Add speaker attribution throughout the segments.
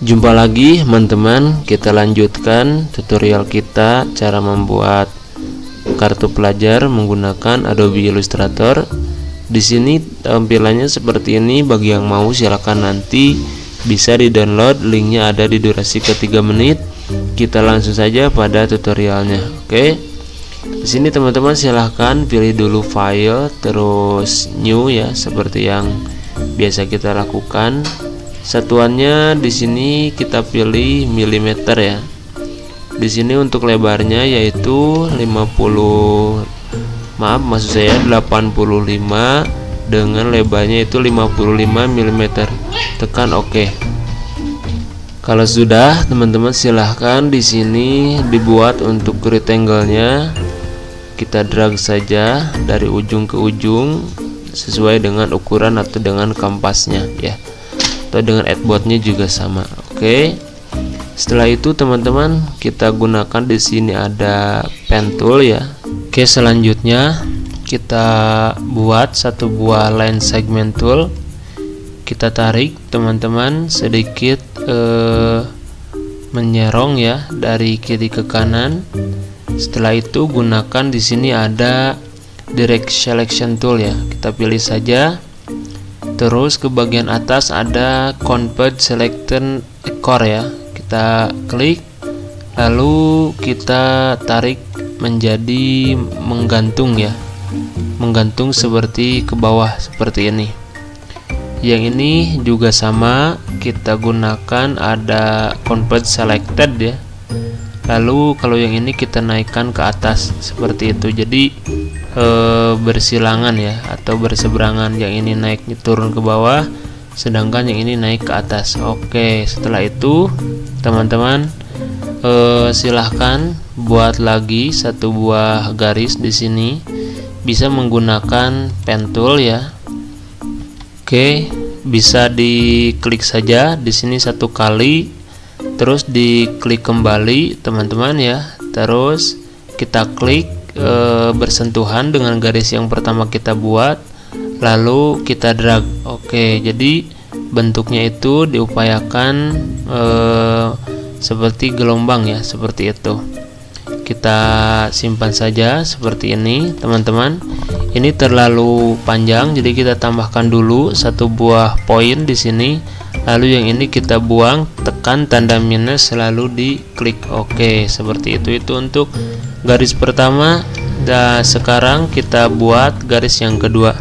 Speaker 1: Jumpa lagi teman-teman, kita lanjutkan tutorial kita cara membuat kartu pelajar menggunakan Adobe Illustrator. Di sini tampilannya seperti ini. Bagi yang mau silahkan nanti bisa di-download. Linknya ada di durasi ketiga menit. Kita langsung saja pada tutorialnya. Oke. Di sini teman-teman silahkan pilih dulu file terus new ya seperti yang biasa kita lakukan Satuannya di sini kita pilih milimeter ya. Di sini untuk lebarnya yaitu 50 maaf maksud saya 85 dengan lebarnya itu 55 mm. Tekan OK. Kalau sudah, teman-teman silahkan di sini dibuat untuk rectangle-nya. Kita drag saja dari ujung ke ujung sesuai dengan ukuran atau dengan kampasnya ya atau dengan adbotnya juga sama oke? Setelah itu teman-teman kita gunakan di sini ada pen tool ya. Oke selanjutnya kita buat satu buah line segment tool. Kita tarik teman-teman sedikit eh, menyerong ya dari kiri ke kanan. Setelah itu gunakan di sini ada direct selection tool ya. Kita pilih saja terus ke bagian atas ada convert selected core ya. Kita klik lalu kita tarik menjadi menggantung ya. Menggantung seperti ke bawah seperti ini. Yang ini juga sama kita gunakan ada convert selected ya. Lalu kalau yang ini kita naikkan ke atas seperti itu. Jadi e, bersilangan ya atau berseberangan. Yang ini naik turun ke bawah sedangkan yang ini naik ke atas. Oke setelah itu teman-teman e, silahkan buat lagi satu buah garis di sini. Bisa menggunakan pen tool ya. Oke bisa diklik saja di sini satu kali. Terus diklik kembali teman-teman ya. Terus kita klik e, bersentuhan dengan garis yang pertama kita buat lalu kita drag. Oke jadi bentuknya itu diupayakan e, seperti gelombang ya seperti itu. Kita simpan saja seperti ini teman-teman. Ini terlalu panjang jadi kita tambahkan dulu satu buah poin di sini. Lalu yang ini kita buang tekan tanda minus selalu diklik OK seperti itu itu untuk garis pertama dan sekarang kita buat garis yang kedua.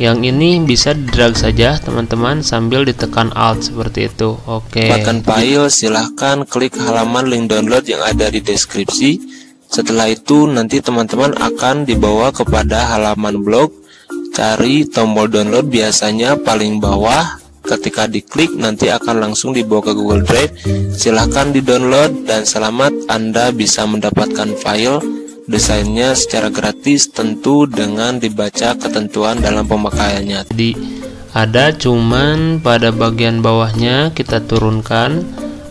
Speaker 1: Yang ini bisa drag saja teman-teman sambil ditekan alt seperti itu. Oke.
Speaker 2: Okay. file silahkan klik halaman link download yang ada di deskripsi. Setelah itu nanti teman-teman akan dibawa kepada halaman blog. Cari tombol download biasanya paling bawah ketika diklik nanti akan langsung dibawa ke Google Drive. Silahkan di download dan selamat Anda bisa mendapatkan file desainnya secara gratis tentu dengan dibaca ketentuan dalam pemakaiannya.
Speaker 1: Jadi ada cuman pada bagian bawahnya kita turunkan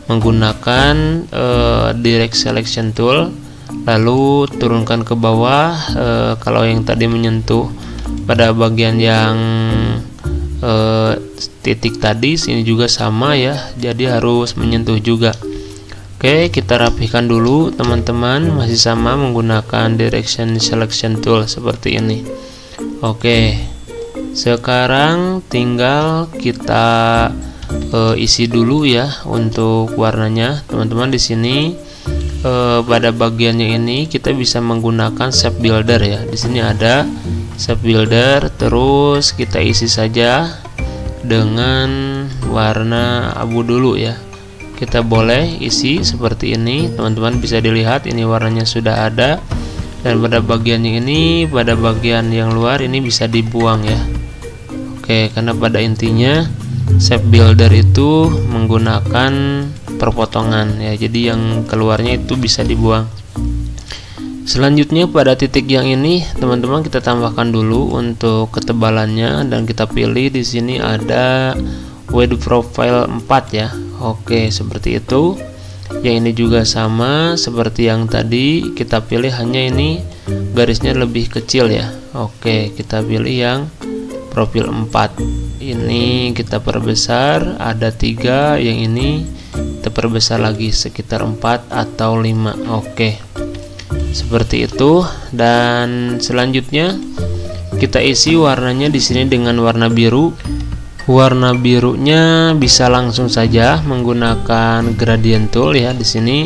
Speaker 1: menggunakan uh, direct selection tool lalu turunkan ke bawah uh, kalau yang tadi menyentuh pada bagian yang uh, titik tadi sini juga sama ya. Jadi harus menyentuh juga. Oke kita rapihkan dulu teman-teman. Masih sama menggunakan direction selection tool seperti ini. Oke sekarang tinggal kita uh, isi dulu ya untuk warnanya. Teman-teman di sini uh, pada bagiannya ini kita bisa menggunakan shape builder ya. Di sini ada shape builder terus kita isi saja dengan warna abu dulu ya. Kita boleh isi seperti ini teman-teman bisa dilihat ini warnanya sudah ada. Dan pada bagian ini pada bagian yang luar ini bisa dibuang ya. Oke karena pada intinya shape builder itu menggunakan perpotongan ya. Jadi yang keluarnya itu bisa dibuang Selanjutnya pada titik yang ini teman-teman kita tambahkan dulu untuk ketebalannya dan kita pilih di sini ada width profile 4 ya. Oke, seperti itu. Yang ini juga sama seperti yang tadi kita pilih hanya ini garisnya lebih kecil ya. Oke, kita pilih yang profil 4 ini kita perbesar ada tiga yang ini kita perbesar lagi sekitar 4 atau 5 oke seperti itu. Dan selanjutnya kita isi warnanya di sini dengan warna biru. Warna birunya bisa langsung saja menggunakan gradient tool ya di sini.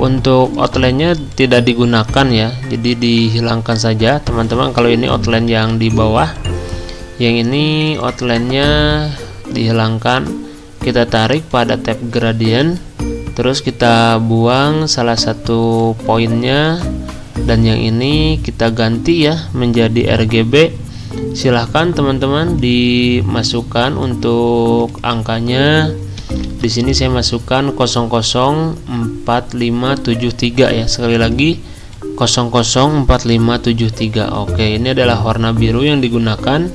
Speaker 1: Untuk outline-nya tidak digunakan ya. Jadi dihilangkan saja. Teman-teman kalau ini outline yang di bawah yang ini outline-nya dihilangkan. Kita tarik pada tab gradient terus kita buang salah satu poinnya. Dan yang ini kita ganti ya menjadi RGB silahkan teman-teman dimasukkan untuk angkanya. Di sini saya masukkan 004573 ya. Sekali lagi 004573 oke ini adalah warna biru yang digunakan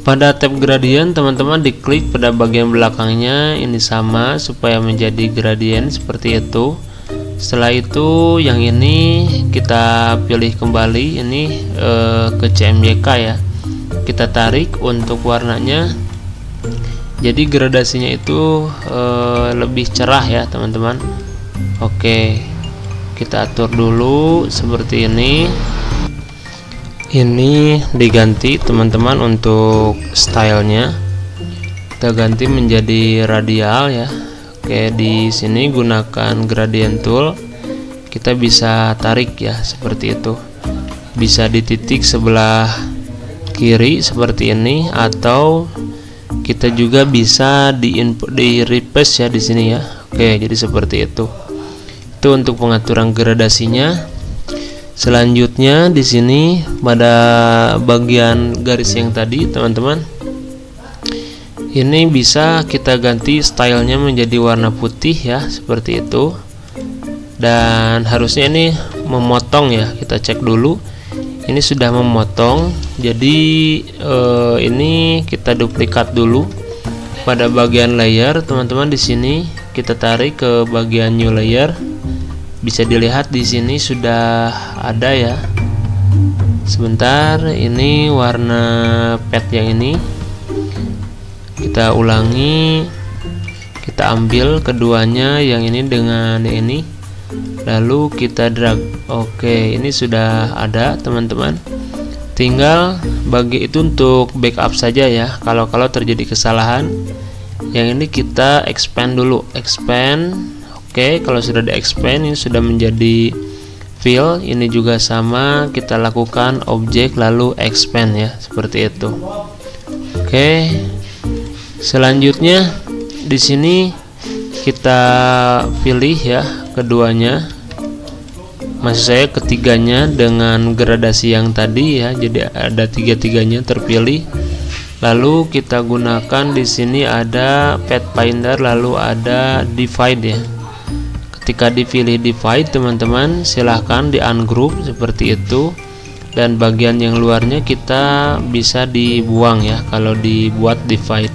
Speaker 1: pada tab gradient teman-teman diklik pada bagian belakangnya ini sama supaya menjadi gradient seperti itu. Setelah itu yang ini kita pilih kembali ini eh, ke CMYK ya. Kita tarik untuk warnanya. Jadi gradasinya itu e, lebih cerah ya teman-teman. Oke kita atur dulu seperti ini ini diganti teman-teman untuk stylenya. Kita ganti menjadi radial ya. Oke di sini gunakan gradient tool. Kita bisa tarik ya seperti itu. Bisa di titik sebelah kiri seperti ini atau kita juga bisa di input di replace ya di sini ya. Oke jadi seperti itu. Itu untuk pengaturan gradasinya selanjutnya di sini pada bagian garis yang tadi teman-teman ini bisa kita ganti stylenya menjadi warna putih ya seperti itu. Dan harusnya ini memotong ya kita cek dulu. Ini sudah memotong jadi eh, ini kita duplikat dulu. Pada bagian layer teman-teman di sini kita tarik ke bagian new layer bisa dilihat di sini sudah ada ya. Sebentar ini warna pet yang ini. Kita ulangi. Kita ambil keduanya yang ini dengan ini. Lalu kita drag. Oke ini sudah ada teman-teman. Tinggal bagi itu untuk backup saja ya. Kalau-kalau terjadi kesalahan yang ini kita expand dulu. Expand oke kalau sudah di expand ini sudah menjadi fill. Ini juga sama kita lakukan objek lalu expand ya seperti itu. Oke selanjutnya di sini kita pilih ya keduanya. Maksud saya ketiganya dengan gradasi yang tadi ya jadi ada tiga-tiganya terpilih. Lalu kita gunakan di sini ada pathfinder lalu ada divide ya ketika dipilih divide teman-teman silahkan di ungroup seperti itu. Dan bagian yang luarnya kita bisa dibuang ya kalau dibuat divide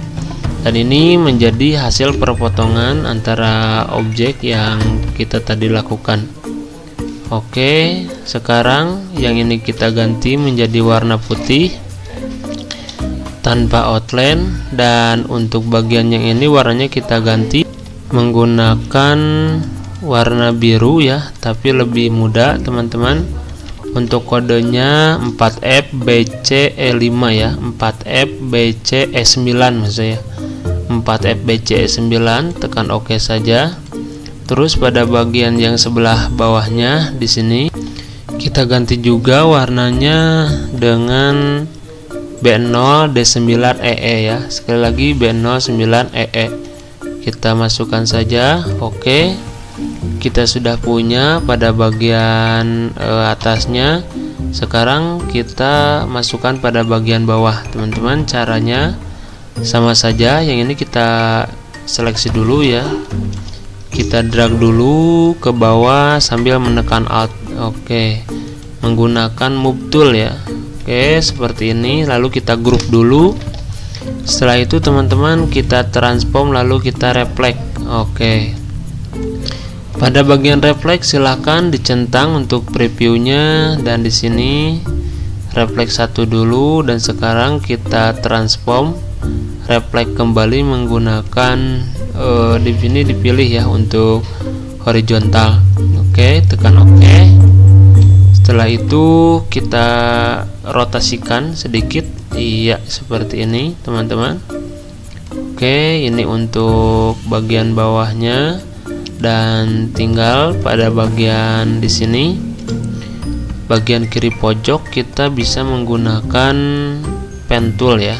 Speaker 1: dan ini menjadi hasil perpotongan antara objek yang kita tadi lakukan. Oke sekarang yang ini kita ganti menjadi warna putih tanpa outline. Dan untuk bagian yang ini warnanya kita ganti menggunakan warna biru ya tapi lebih mudah teman-teman. Untuk kodenya 4F BC E5 ya 4F BC E9 maksudnya 4 FBC 9 tekan OK saja. Terus pada bagian yang sebelah bawahnya di sini kita ganti juga warnanya dengan B0 D9 EE ya. Sekali lagi B09 EE kita masukkan saja oke kita sudah punya pada bagian e, atasnya. Sekarang kita masukkan pada bagian bawah teman-teman. Caranya sama saja. Yang ini kita seleksi dulu ya. Kita drag dulu ke bawah sambil menekan alt. Oke. Menggunakan move tool ya. Oke seperti ini. Lalu kita grup dulu. Setelah itu teman-teman kita transform lalu kita reflect. Oke pada bagian reflect silahkan dicentang untuk previewnya. Dan di sini refleks satu dulu. Dan sekarang kita transform refleks kembali menggunakan uh, di sini dipilih ya untuk horizontal. Oke tekan oke. Setelah itu kita rotasikan sedikit. Iya seperti ini teman-teman. Oke ini untuk bagian bawahnya dan tinggal pada bagian di sini bagian kiri pojok kita bisa menggunakan pen tool ya.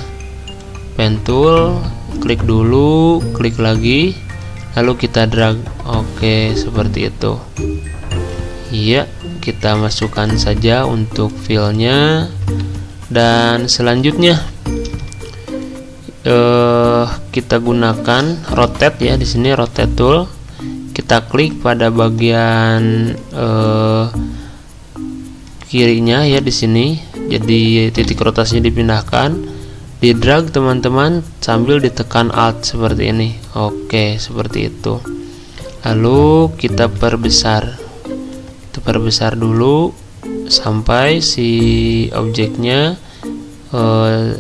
Speaker 1: Pen tool klik dulu klik lagi lalu kita drag. Oke seperti itu. Iya kita masukkan saja untuk filenya dan selanjutnya eh, kita gunakan rotate ya di sini rotate tool kita klik pada bagian eh, kirinya ya di sini. Jadi titik rotasinya dipindahkan. Di drag teman-teman sambil ditekan alt seperti ini. Oke seperti itu. Lalu kita perbesar. Kita perbesar dulu sampai si objeknya uh,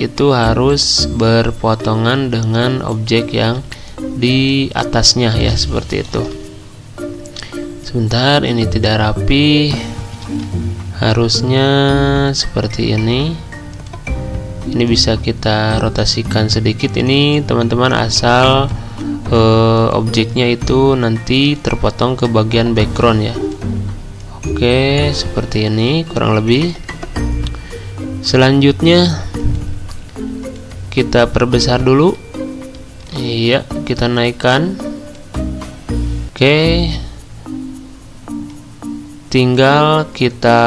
Speaker 1: itu harus berpotongan dengan objek yang di atasnya ya seperti itu. Sebentar ini tidak rapi. Harusnya seperti ini. Ini bisa kita rotasikan sedikit. Ini teman-teman asal eh, objeknya itu nanti terpotong ke bagian background ya. Oke seperti ini kurang lebih. Selanjutnya kita perbesar dulu iya kita naikkan. Oke. Tinggal kita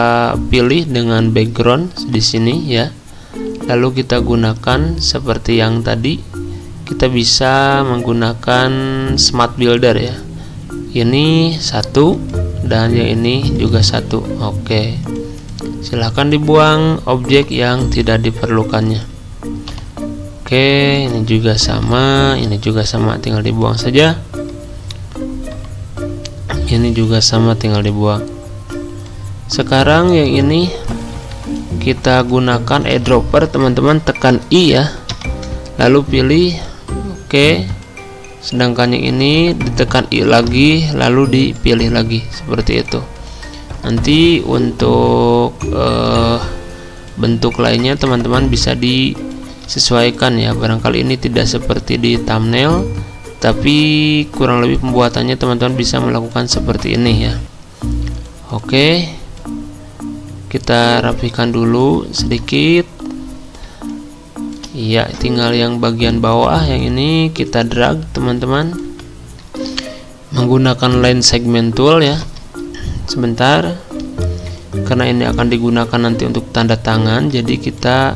Speaker 1: pilih dengan background di sini ya. Lalu kita gunakan seperti yang tadi. Kita bisa menggunakan smart builder ya. Ini satu dan yang ini juga satu. Oke. Silahkan dibuang objek yang tidak diperlukannya oke ini juga sama ini juga sama tinggal dibuang saja. Ini juga sama tinggal dibuang. Sekarang yang ini kita gunakan eyedropper teman-teman tekan I ya. Lalu pilih oke. Sedangkan yang ini ditekan I lagi lalu dipilih lagi seperti itu. Nanti untuk uh, bentuk lainnya teman-teman bisa disesuaikan ya. Barangkali ini tidak seperti di thumbnail tapi kurang lebih pembuatannya teman-teman bisa melakukan seperti ini ya. Oke kita rapikan dulu sedikit. Iya tinggal yang bagian bawah yang ini kita drag teman-teman. Menggunakan line segment tool ya. Sebentar karena ini akan digunakan nanti untuk tanda tangan jadi kita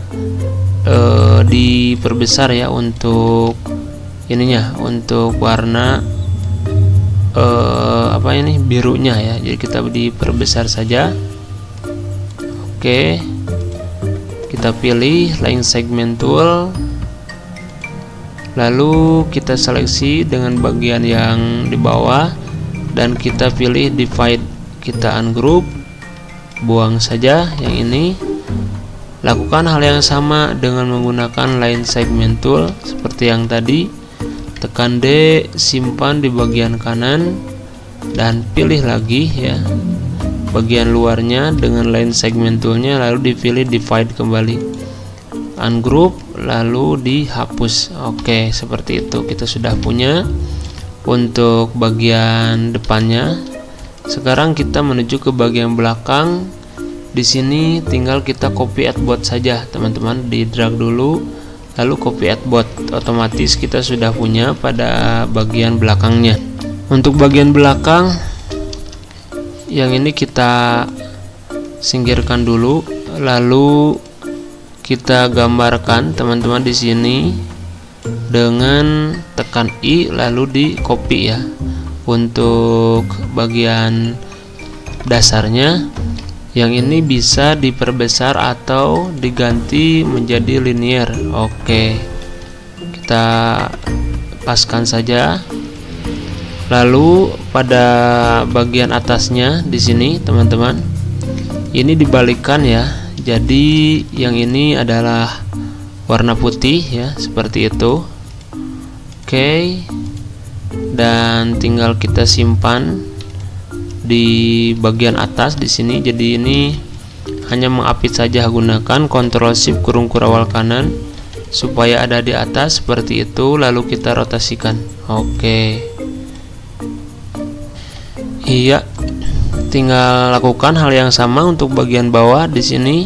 Speaker 1: eh, diperbesar ya untuk ininya untuk warna eh, apa ini birunya ya. Jadi kita diperbesar saja. Oke kita pilih line segment tool. Lalu kita seleksi dengan bagian yang di bawah dan kita pilih divide. Kita ungroup buang saja yang ini lakukan hal yang sama dengan menggunakan line segment tool seperti yang tadi. Tekan D simpan di bagian kanan dan pilih lagi ya bagian luarnya dengan line segment toolnya lalu dipilih divide kembali. Ungroup lalu dihapus. Oke seperti itu. Kita sudah punya untuk bagian depannya. Sekarang kita menuju ke bagian belakang di sini tinggal kita copy artboard saja teman-teman. Di drag dulu lalu copy artboard otomatis kita sudah punya pada bagian belakangnya. Untuk bagian belakang yang ini kita singkirkan dulu lalu kita gambarkan teman-teman di sini dengan tekan I lalu di copy ya. Untuk bagian dasarnya yang ini bisa diperbesar atau diganti menjadi linear oke kita paskan saja. Lalu pada bagian atasnya di sini teman-teman ini dibalikan ya. jadi yang ini adalah warna putih ya seperti itu. Oke dan tinggal kita simpan di bagian atas di sini. Jadi ini hanya mengapit saja gunakan Ctrl Shift kurung kurawal kanan supaya ada di atas seperti itu lalu kita rotasikan. Oke. Iya tinggal lakukan hal yang sama untuk bagian bawah di sini.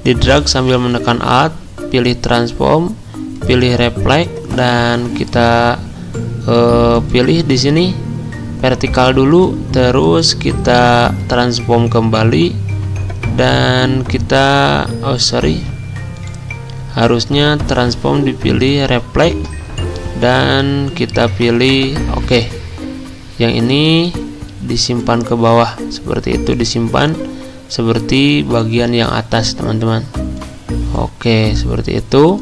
Speaker 1: Di drag sambil menekan alt pilih transform pilih reflect dan kita uh, pilih di sini vertikal dulu terus kita transform kembali dan kita oh sorry. Harusnya transform dipilih reflect dan kita pilih oke. Okay. yang ini disimpan ke bawah seperti itu disimpan seperti bagian yang atas teman-teman. Oke okay, seperti itu.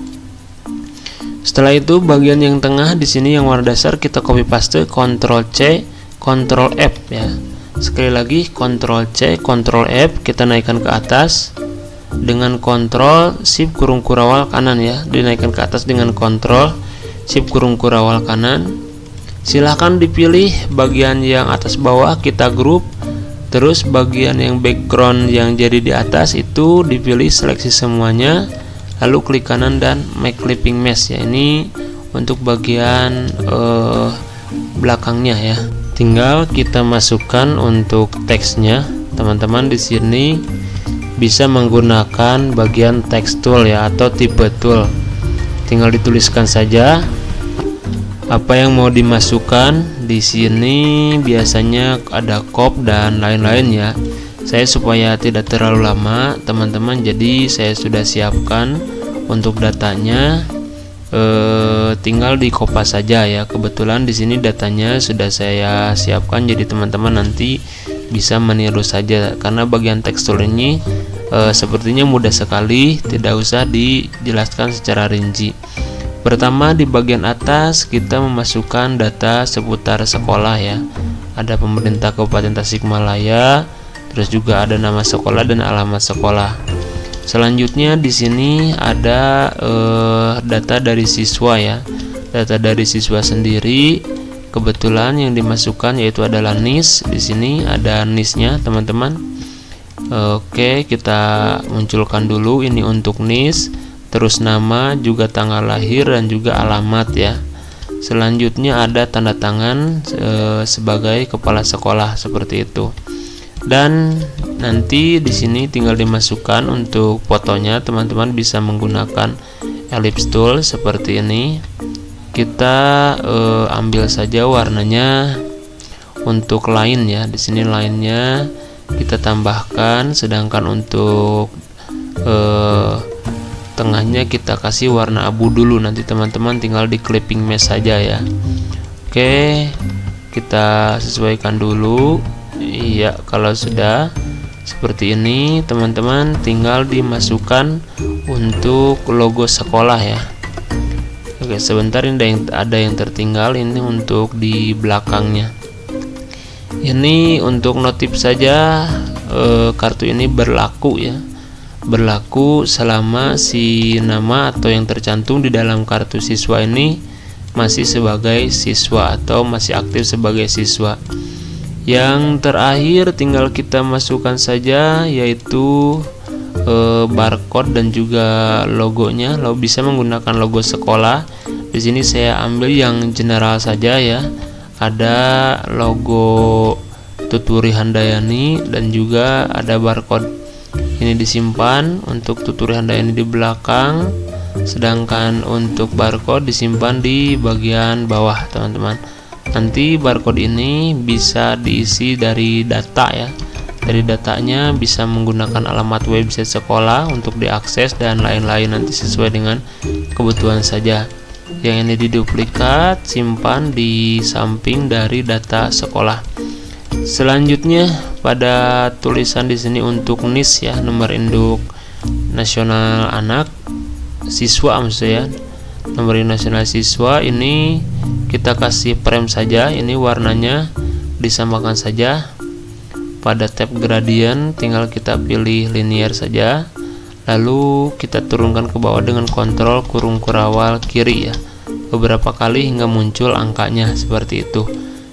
Speaker 1: Setelah itu bagian yang tengah di sini yang warna dasar kita copy paste Ctrl C Ctrl F ya. Sekali lagi Ctrl C Ctrl F kita naikkan ke atas dengan Ctrl Shift kurung kurawal kanan ya. Dinaikkan ke atas dengan Ctrl Shift kurung kurawal kanan. Silahkan dipilih bagian yang atas bawah kita grup terus bagian yang background yang jadi di atas itu dipilih seleksi semuanya. Lalu klik kanan dan make clipping mesh ya. Ini untuk bagian uh, belakangnya ya tinggal kita masukkan untuk teksnya. Teman-teman di sini bisa menggunakan bagian text tool ya atau tipe tool. Tinggal dituliskan saja. Apa yang mau dimasukkan di sini biasanya ada kop dan lain-lain ya. Saya supaya tidak terlalu lama teman-teman. Jadi saya sudah siapkan untuk datanya eh, tinggal di kopas saja ya. Kebetulan di sini datanya sudah saya siapkan jadi teman-teman nanti bisa meniru saja. Karena bagian tekstur ini eh, sepertinya mudah sekali tidak usah dijelaskan secara rinci. Pertama di bagian atas kita memasukkan data seputar sekolah ya. Ada pemerintah Kabupaten Tasikmalaya terus juga ada nama sekolah dan alamat sekolah selanjutnya di sini ada eh, data dari siswa ya. Data dari siswa sendiri kebetulan yang dimasukkan yaitu adalah NIS. Di sini ada NIS-nya teman-teman. Oke kita munculkan dulu. Ini untuk NIS terus nama juga tanggal lahir dan juga alamat ya. Selanjutnya ada tanda tangan e, sebagai kepala sekolah seperti itu dan nanti di sini tinggal dimasukkan untuk fotonya teman-teman bisa menggunakan ellipse tool seperti ini. Kita e, ambil saja warnanya untuk line ya. Di sini lainnya kita tambahkan sedangkan untuk e, tengahnya kita kasih warna abu dulu. Nanti teman-teman tinggal di clipping mesh saja ya. Oke kita sesuaikan dulu Iya, kalau sudah seperti ini, teman-teman tinggal dimasukkan untuk logo sekolah ya. Oke, sebentar ini ada yang ada yang tertinggal ini untuk di belakangnya. Ini untuk notif saja e, kartu ini berlaku ya. Berlaku selama si nama atau yang tercantum di dalam kartu siswa ini masih sebagai siswa atau masih aktif sebagai siswa. Yang terakhir tinggal kita masukkan saja yaitu e, barcode dan juga logonya. Lo bisa menggunakan logo sekolah. Di sini saya ambil yang general saja ya. Ada logo Tuturi Handayani dan juga ada barcode. Ini disimpan untuk Tuturi Handayani di belakang, sedangkan untuk barcode disimpan di bagian bawah, teman-teman nanti barcode ini bisa diisi dari data ya. Dari datanya bisa menggunakan alamat website sekolah untuk diakses dan lain-lain nanti sesuai dengan kebutuhan saja. Yang ini diduplikat simpan di samping dari data sekolah. Selanjutnya pada tulisan di sini untuk NIS ya nomor induk nasional anak siswa maksudnya nomor induk nasional siswa ini kita kasih frame saja ini warnanya disamakan saja. Pada tab gradient tinggal kita pilih linear saja. Lalu kita turunkan ke bawah dengan kontrol kurung kurawal kiri ya. Beberapa kali hingga muncul angkanya seperti itu.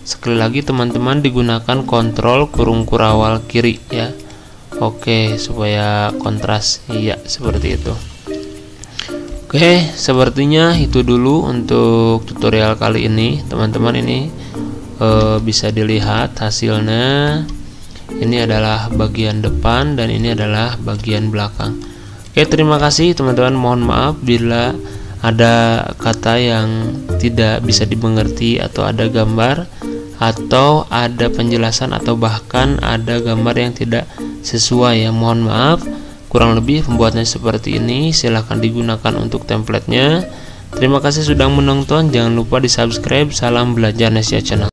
Speaker 1: Sekali lagi teman-teman digunakan kontrol kurung kurawal kiri ya. Oke supaya kontras iya seperti itu oke sepertinya itu dulu untuk tutorial kali ini. Teman-teman ini e, bisa dilihat hasilnya. Ini adalah bagian depan dan ini adalah bagian belakang. Oke terima kasih teman-teman. Mohon maaf bila ada kata yang tidak bisa dimengerti atau ada gambar atau ada penjelasan atau bahkan ada gambar yang tidak sesuai. Ya mohon maaf kurang lebih pembuatnya seperti ini. Silahkan digunakan untuk templatenya. Terima kasih sudah menonton. Jangan lupa di subscribe salam belajar Nesia channel